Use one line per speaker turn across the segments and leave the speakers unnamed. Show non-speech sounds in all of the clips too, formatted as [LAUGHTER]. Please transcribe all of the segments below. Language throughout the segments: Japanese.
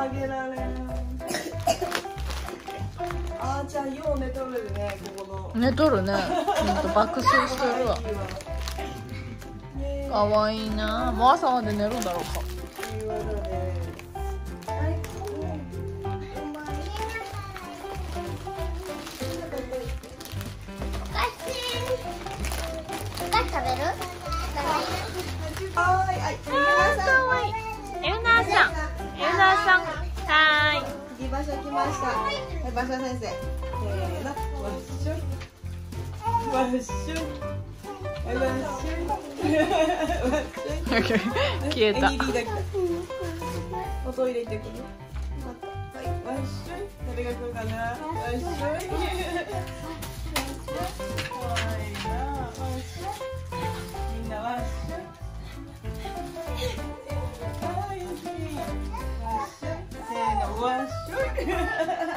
あげられないあーちゃんよう寝とるねここの。
寝とるね。ほんと爆睡してるわ。
ね
かわいいな。もう朝まで寝るんだろうか
場所来ました。はい場所先生。せーの。わ [LAUGHS] っしょ。いわっしょ。いはいわっしょ。いわってくるはいわっしょ。い誰が来るかなわっしょ。い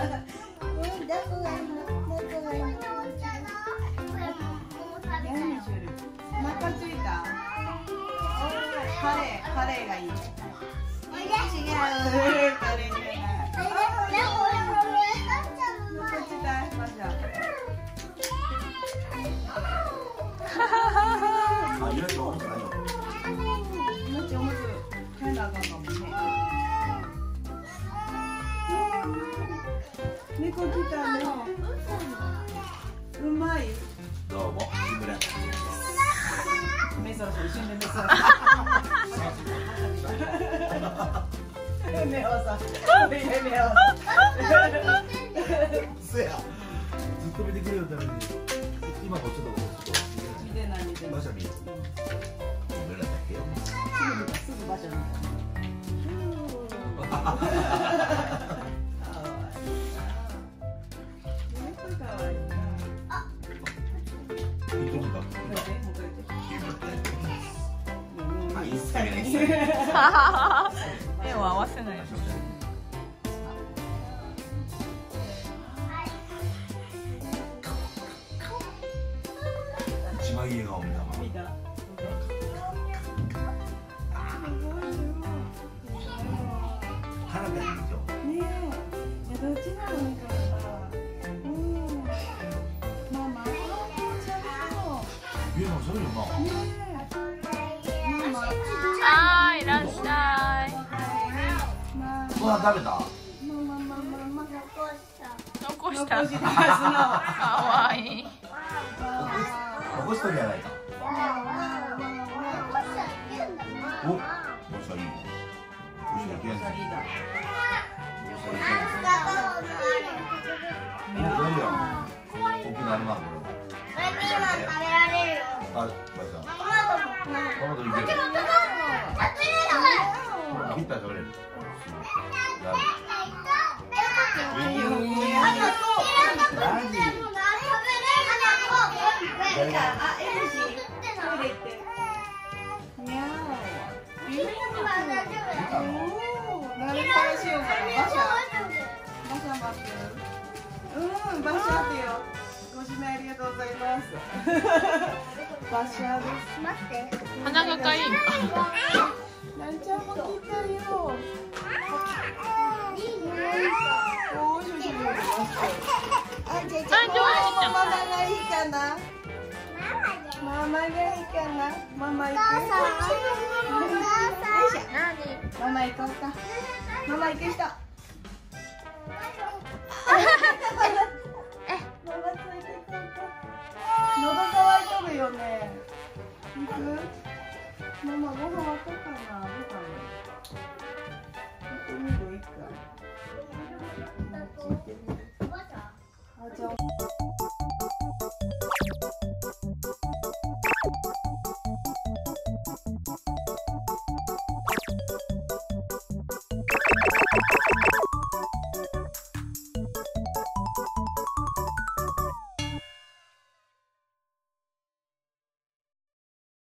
カレーカレーがいい。違うカレー猫来たのうまい
どうも、木村。
目そらそ一瞬で目をさ目目を
そや。ずっと見てくれよために。今もちょっと、ちょっ
見てない見て
と、
ない？
馬車見。木村だけよ。
すぐ場所みた
一切ない。一切ない。
絵を合わせない
一番いい笑顔見たわ。腹がいいでしょ。
ね
ご飯食べた？
ママ、ママ、ママ。
残した
残してますの。
かわいい
残しとるやないか。お、しが。
あ、エルシー。トイレ行って。にゃー。おー、何からしようかな。馬車。馬車待ってる。うん、馬車ってよ。ご指名ありがとうございます。馬車です。
鼻がかいいんか
なりちゃんも来たよ。おー、しょしょしょしょ。あ、じゃあ、じゃあ、ママがいいかな？ママがいいかな？ママ行く。ママ行こうか。ママ行く人。ママついて行こうか。喉乾いとるよね。行く？ママご飯終わったかな。どう